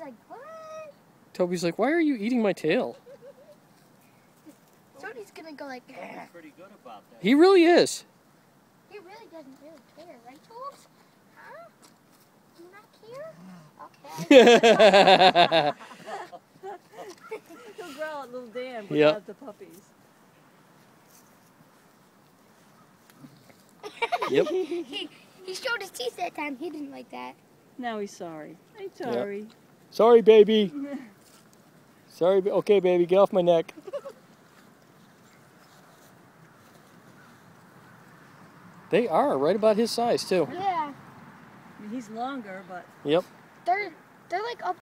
like, what? Toby's like, why are you eating my tail? Jody's gonna go like, "Ugh." Pretty good about that. He really is. he really doesn't really care, right, Jules? Huh? You not care? Okay. He'll growl at little Dan, but Yep. not the puppies. yep. he, he showed his teeth that time. He didn't like that. Now he's sorry. I'm sorry. Sorry, baby. Sorry. Okay, baby, get off my neck. They are right about his size too. Yeah. I mean, he's longer, but Yep. They're they're like up